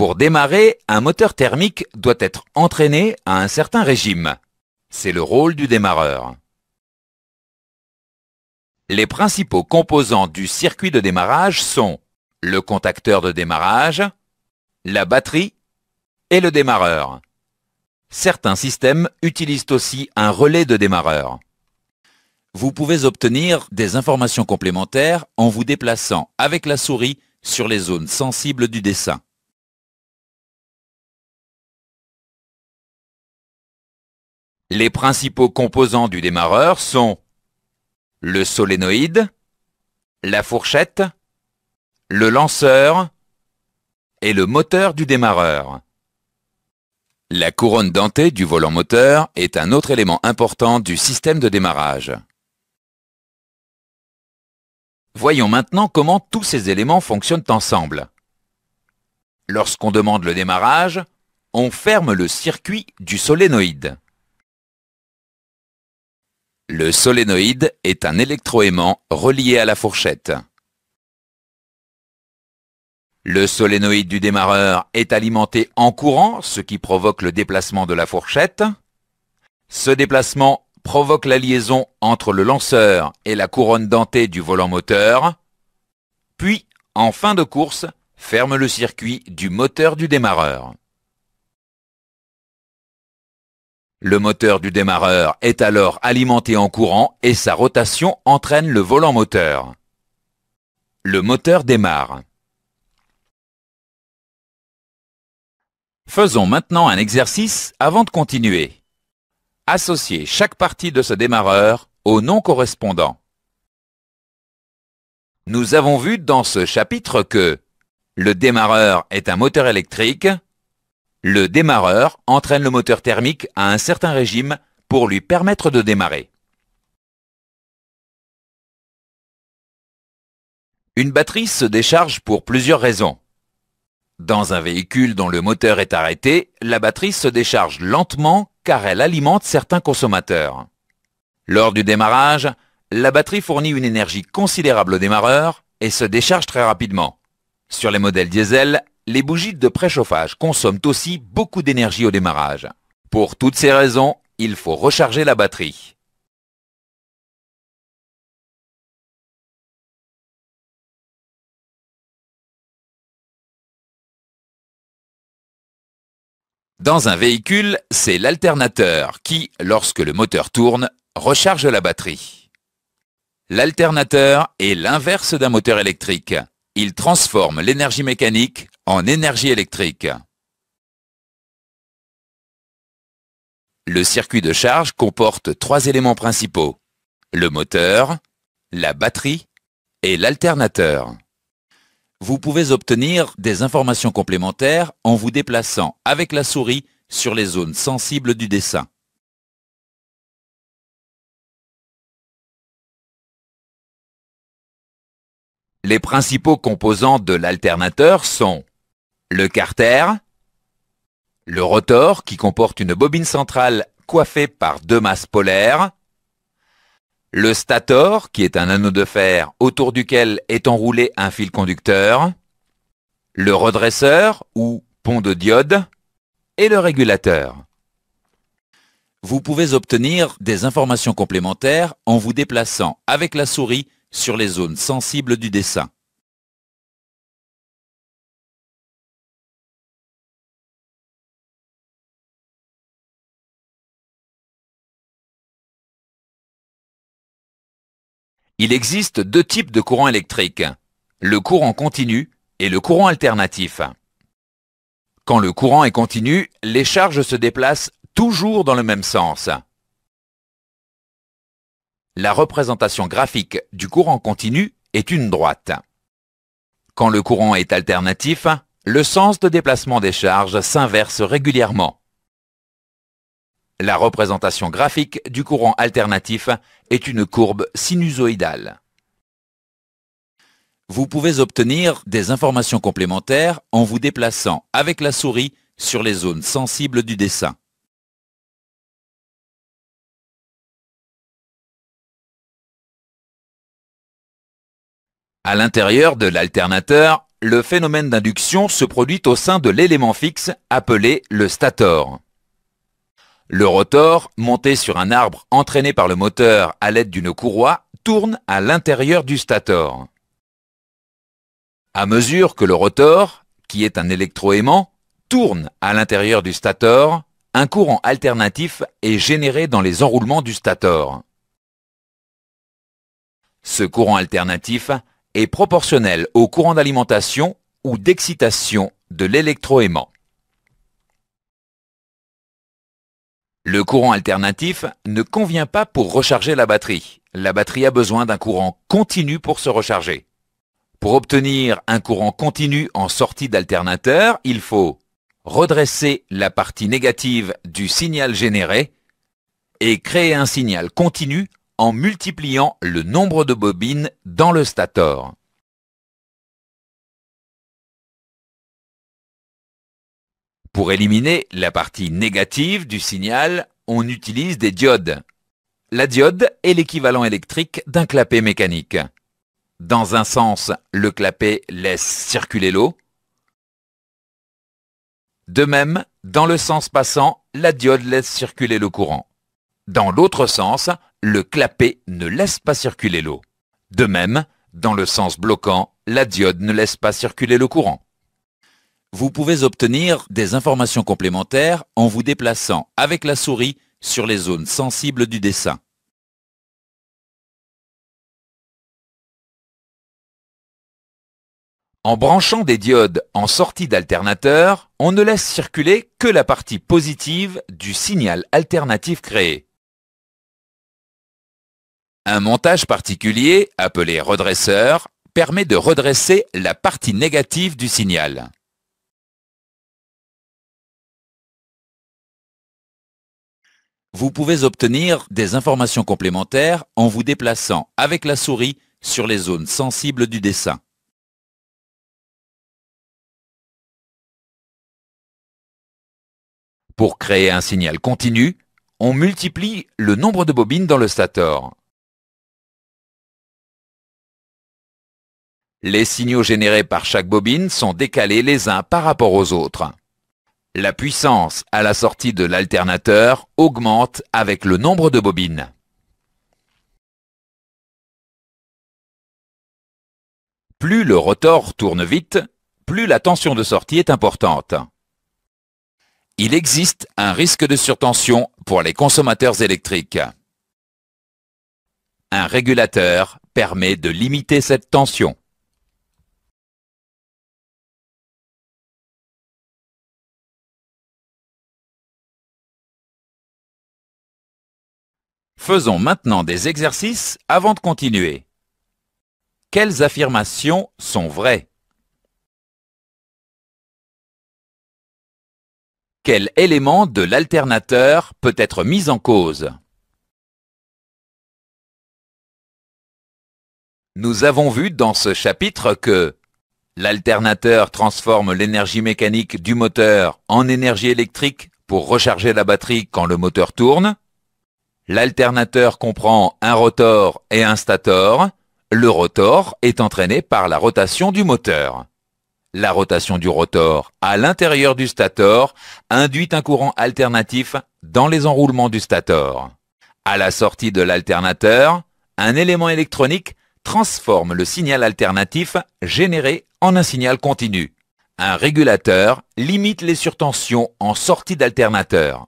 Pour démarrer, un moteur thermique doit être entraîné à un certain régime. C'est le rôle du démarreur. Les principaux composants du circuit de démarrage sont le contacteur de démarrage, la batterie et le démarreur. Certains systèmes utilisent aussi un relais de démarreur. Vous pouvez obtenir des informations complémentaires en vous déplaçant avec la souris sur les zones sensibles du dessin. Les principaux composants du démarreur sont le solénoïde, la fourchette, le lanceur et le moteur du démarreur. La couronne dentée du volant moteur est un autre élément important du système de démarrage. Voyons maintenant comment tous ces éléments fonctionnent ensemble. Lorsqu'on demande le démarrage, on ferme le circuit du solénoïde. Le solénoïde est un électroaimant relié à la fourchette. Le solénoïde du démarreur est alimenté en courant, ce qui provoque le déplacement de la fourchette. Ce déplacement provoque la liaison entre le lanceur et la couronne dentée du volant moteur, puis, en fin de course, ferme le circuit du moteur du démarreur. Le moteur du démarreur est alors alimenté en courant et sa rotation entraîne le volant moteur. Le moteur démarre. Faisons maintenant un exercice avant de continuer. Associez chaque partie de ce démarreur au nom correspondant. Nous avons vu dans ce chapitre que le démarreur est un moteur électrique, le démarreur entraîne le moteur thermique à un certain régime pour lui permettre de démarrer. Une batterie se décharge pour plusieurs raisons. Dans un véhicule dont le moteur est arrêté, la batterie se décharge lentement car elle alimente certains consommateurs. Lors du démarrage, la batterie fournit une énergie considérable au démarreur et se décharge très rapidement. Sur les modèles diesel, les bougies de préchauffage consomment aussi beaucoup d'énergie au démarrage. Pour toutes ces raisons, il faut recharger la batterie. Dans un véhicule, c'est l'alternateur qui, lorsque le moteur tourne, recharge la batterie. L'alternateur est l'inverse d'un moteur électrique. Il transforme l'énergie mécanique en énergie électrique. Le circuit de charge comporte trois éléments principaux. Le moteur, la batterie et l'alternateur. Vous pouvez obtenir des informations complémentaires en vous déplaçant avec la souris sur les zones sensibles du dessin. Les principaux composants de l'alternateur sont le carter, le rotor qui comporte une bobine centrale coiffée par deux masses polaires, le stator, qui est un anneau de fer autour duquel est enroulé un fil conducteur, le redresseur ou pont de diode et le régulateur. Vous pouvez obtenir des informations complémentaires en vous déplaçant avec la souris sur les zones sensibles du dessin. Il existe deux types de courant électrique, le courant continu et le courant alternatif. Quand le courant est continu, les charges se déplacent toujours dans le même sens. La représentation graphique du courant continu est une droite. Quand le courant est alternatif, le sens de déplacement des charges s'inverse régulièrement. La représentation graphique du courant alternatif est une courbe sinusoïdale. Vous pouvez obtenir des informations complémentaires en vous déplaçant avec la souris sur les zones sensibles du dessin. À l'intérieur de l'alternateur, le phénomène d'induction se produit au sein de l'élément fixe appelé le stator. Le rotor, monté sur un arbre entraîné par le moteur à l'aide d'une courroie, tourne à l'intérieur du stator. À mesure que le rotor, qui est un électroaimant, tourne à l'intérieur du stator, un courant alternatif est généré dans les enroulements du stator. Ce courant alternatif est proportionnel au courant d'alimentation ou d'excitation de l'électroaimant. Le courant alternatif ne convient pas pour recharger la batterie. La batterie a besoin d'un courant continu pour se recharger. Pour obtenir un courant continu en sortie d'alternateur, il faut redresser la partie négative du signal généré et créer un signal continu en multipliant le nombre de bobines dans le stator. Pour éliminer la partie négative du signal, on utilise des diodes. La diode est l'équivalent électrique d'un clapet mécanique. Dans un sens, le clapet laisse circuler l'eau. De même, dans le sens passant, la diode laisse circuler le courant. Dans l'autre sens, le clapet ne laisse pas circuler l'eau. De même, dans le sens bloquant, la diode ne laisse pas circuler le courant. Vous pouvez obtenir des informations complémentaires en vous déplaçant avec la souris sur les zones sensibles du dessin. En branchant des diodes en sortie d'alternateur, on ne laisse circuler que la partie positive du signal alternatif créé. Un montage particulier, appelé redresseur, permet de redresser la partie négative du signal. Vous pouvez obtenir des informations complémentaires en vous déplaçant avec la souris sur les zones sensibles du dessin. Pour créer un signal continu, on multiplie le nombre de bobines dans le stator. Les signaux générés par chaque bobine sont décalés les uns par rapport aux autres. La puissance à la sortie de l'alternateur augmente avec le nombre de bobines. Plus le rotor tourne vite, plus la tension de sortie est importante. Il existe un risque de surtension pour les consommateurs électriques. Un régulateur permet de limiter cette tension. Faisons maintenant des exercices avant de continuer. Quelles affirmations sont vraies? Quel élément de l'alternateur peut être mis en cause? Nous avons vu dans ce chapitre que l'alternateur transforme l'énergie mécanique du moteur en énergie électrique pour recharger la batterie quand le moteur tourne, L'alternateur comprend un rotor et un stator. Le rotor est entraîné par la rotation du moteur. La rotation du rotor à l'intérieur du stator induit un courant alternatif dans les enroulements du stator. À la sortie de l'alternateur, un élément électronique transforme le signal alternatif généré en un signal continu. Un régulateur limite les surtensions en sortie d'alternateur.